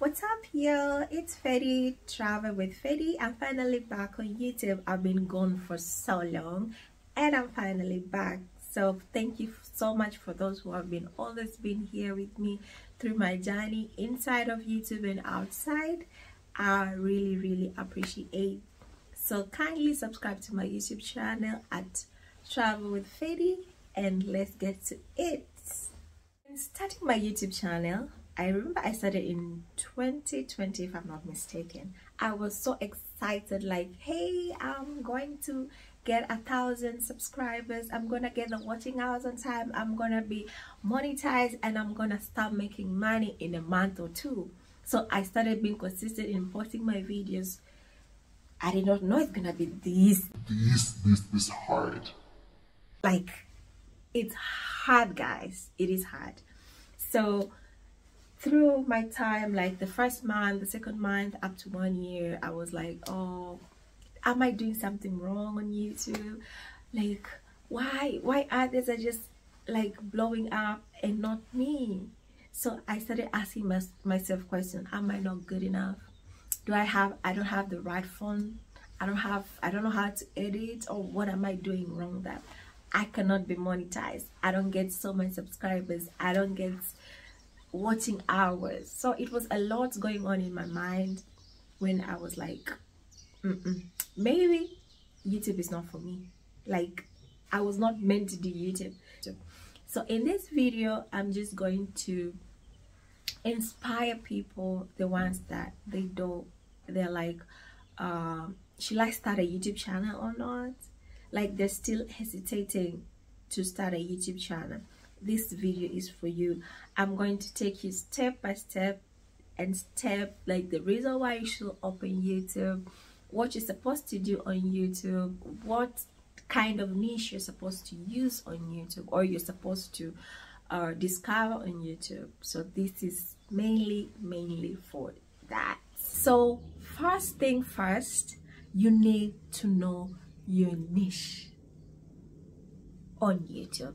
What's up, y'all? It's Fedi, Travel with Fedi. I'm finally back on YouTube. I've been gone for so long and I'm finally back. So thank you so much for those who have been always been here with me through my journey inside of YouTube and outside. I really, really appreciate. So kindly subscribe to my YouTube channel at Travel with Fedi and let's get to it. I'm starting my YouTube channel, I remember I started in 2020 if I'm not mistaken. I was so excited like hey I'm going to get a thousand subscribers. I'm gonna get the watching hours on time. I'm gonna be monetized and I'm gonna start making money in a month or two. So I started being consistent in posting my videos. I did not know it's gonna be this this this this hard. like it's hard guys. It is hard. So through my time like the first month the second month up to one year i was like oh am i doing something wrong on youtube? Like why why are others are just like blowing up and not me? So i started asking my, myself question am i not good enough? Do i have i don't have the right phone i don't have i don't know how to edit or what am i doing wrong that? I cannot be monetized. I don't get so many subscribers. I don't get watching hours. So it was a lot going on in my mind when i was like mm -mm, maybe youtube is not for me. Like i was not meant to do youtube. So in this video i'm just going to inspire people the ones that they don't they're like um should i start a youtube channel or not? Like they're still hesitating to start a youtube channel this video is for you. I'm going to take you step by step and step like the reason why you should open youtube what you're supposed to do on youtube what kind of niche you're supposed to use on youtube or you're supposed to uh, discover on youtube. So this is mainly mainly for that. So first thing first you need to know your niche on youtube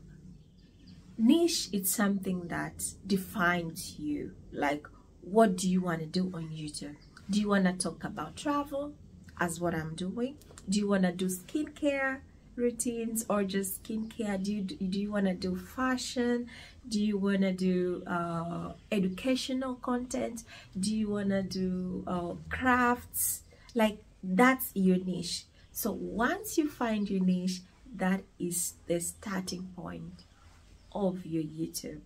niche is something that defines you. Like what do you want to do on youtube? Do you want to talk about travel as what i'm doing? Do you want to do skincare routines or just skincare? Do you do you want to do fashion? Do you want to do uh, educational content? Do you want to do uh, crafts? Like that's your niche. So once you find your niche that is the starting point of your YouTube.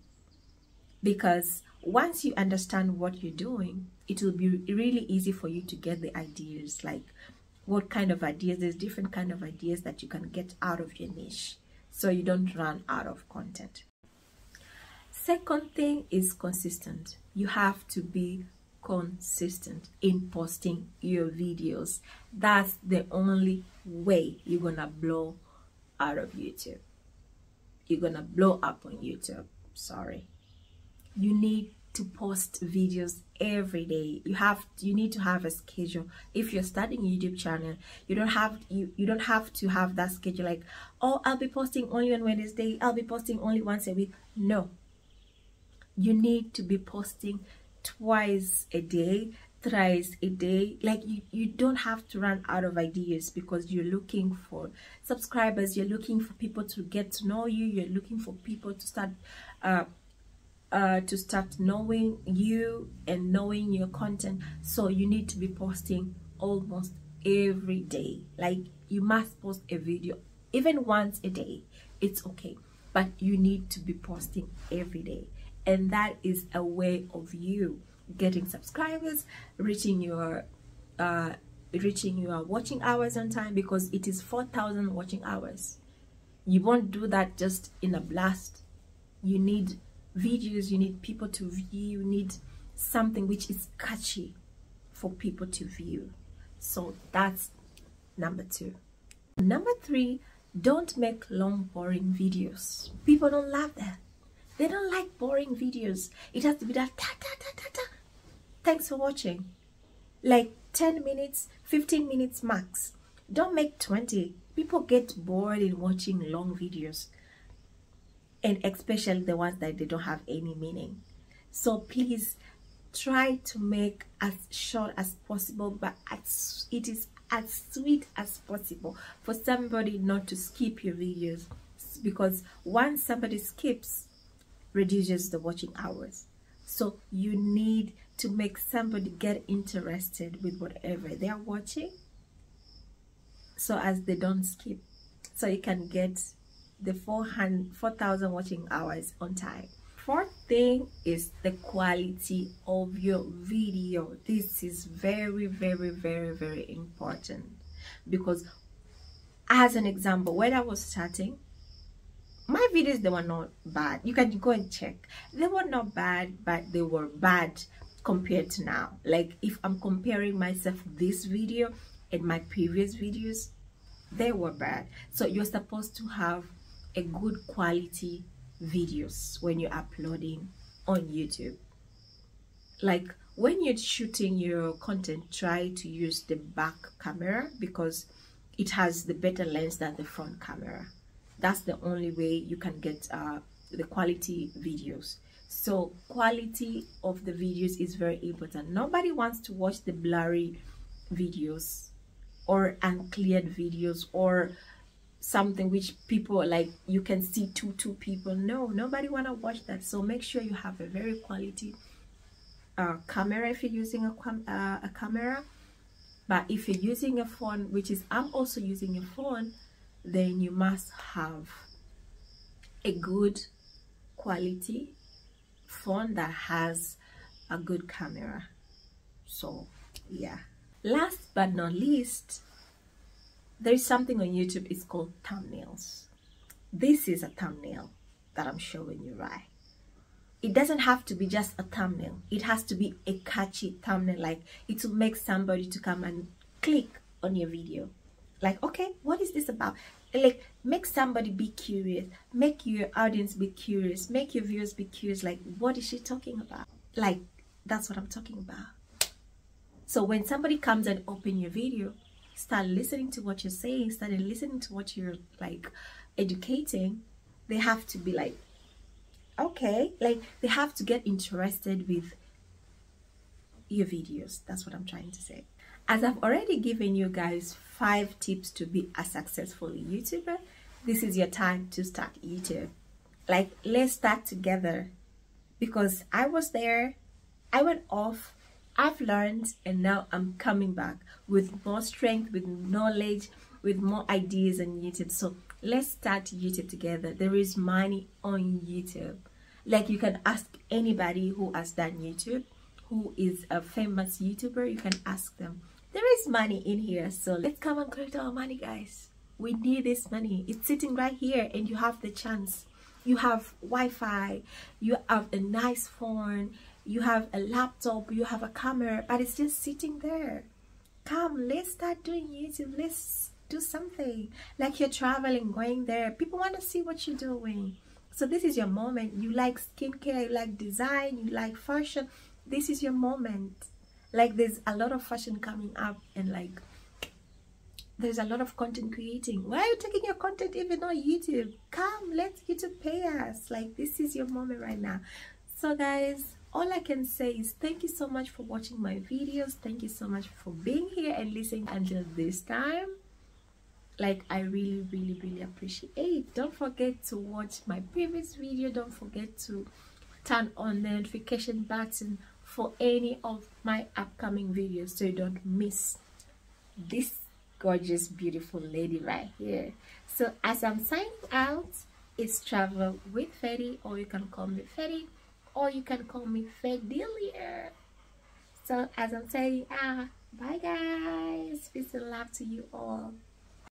Because once you understand what you're doing it will be really easy for you to get the ideas like what kind of ideas there's different kind of ideas that you can get out of your niche so you don't run out of content. Second thing is consistent. You have to be consistent in posting your videos. That's the only way you're gonna blow out of youtube you're gonna blow up on YouTube. Sorry. You need to post videos every day. You have you need to have a schedule. If you're starting a youtube channel you don't have you you don't have to have that schedule like oh i'll be posting only on wednesday. I'll be posting only once a week. No. You need to be posting twice a day thrice a day like you you don't have to run out of ideas because you're looking for subscribers you're looking for people to get to know you you're looking for people to start uh uh to start knowing you and knowing your content. So you need to be posting almost every day. Like you must post a video even once a day. It's okay but you need to be posting every day. And that is a way of you getting subscribers reaching your uh reaching your watching hours on time because it is 4,000 watching hours. You won't do that just in a blast. You need videos you need people to view you need something which is catchy for people to view. So that's number two. Number three don't make long boring videos. People don't love that. They don't like boring videos. It has to be that ta ta thanks for watching. Like 10 minutes 15 minutes max. Don't make 20 people get bored in watching long videos. And especially the ones that they don't have any meaning. So please try to make as short as possible but as it is as sweet as possible for somebody not to skip your videos. Because once somebody skips reduces the watching hours. So you need to make somebody get interested with whatever they are watching so as they don't skip. So you can get the 4,000 watching hours on time. Fourth thing is the quality of your video. This is very very very very important. Because as an example when i was starting my videos they were not bad. You can go and check. They were not bad but they were bad compared to now like if i'm comparing myself this video and my previous videos they were bad so you're supposed to have a good quality videos when you're uploading on YouTube. Like when you're shooting your content, try to use the back camera because it has the better lens than the front camera. That's the only way you can get uh, the quality videos. So quality of the videos is very important. Nobody wants to watch the blurry videos or uncleared videos or something which people like you can see two two people. No nobody want to watch that. So make sure you have a very quality uh, camera if you're using a, uh, a camera. But if you're using a phone which is i'm also using a phone then you must have a good quality phone that has a good camera so yeah last but not least there's something on YouTube, it's called thumbnails. This is a thumbnail that I'm showing you right. It doesn't have to be just a thumbnail. It has to be a catchy thumbnail. Like it will make somebody to come and click on your video. Like, okay, what is this about? Like, make somebody be curious. Make your audience be curious. Make your viewers be curious. Like, what is she talking about? Like, that's what I'm talking about. So when somebody comes and open your video, start listening to what you're saying, start listening to what you're like educating, they have to be like, okay, like they have to get interested with your videos. That's what I'm trying to say. As I've already given you guys five tips to be a successful YouTuber, this is your time to start YouTube. Like, let's start together because I was there, I went off, I've learned and now I'm coming back with more strength, with knowledge, with more ideas on YouTube. So let's start YouTube together. There is money on YouTube. Like you can ask anybody who has done YouTube, who is a famous YouTuber, you can ask them. There is money in here. So let's come and collect our money, guys. We need this money. It's sitting right here and you have the chance. You have Wi-Fi, you have a nice phone, you have a laptop, you have a camera, but it's just sitting there. Come, let's start doing YouTube. Let's do something. Like you're traveling, going there. People want to see what you're doing. So this is your moment. You like skincare, you like design, you like fashion. This is your moment. Like there's a lot of fashion coming up and like there's a lot of content creating. Why are you taking your content even on YouTube? Come, let YouTube pay us. Like this is your moment right now. So guys, all I can say is thank you so much for watching my videos. Thank you so much for being here and listening until this time. Like I really, really, really appreciate. Don't forget to watch my previous video. Don't forget to turn on the notification button for any of my upcoming videos so you don't miss this gorgeous beautiful lady right here so as i'm signing out it's travel with Fetty or you can call me Fetty or you can call me Fedelia. So as I'm saying, ah, bye guys. Peace and love to you all.